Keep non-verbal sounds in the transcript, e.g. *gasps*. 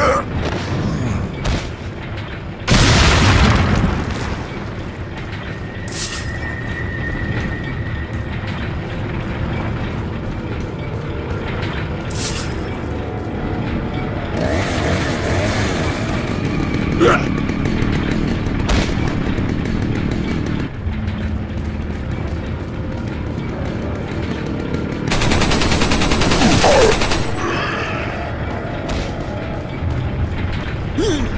Uh. *gasps* Hmm.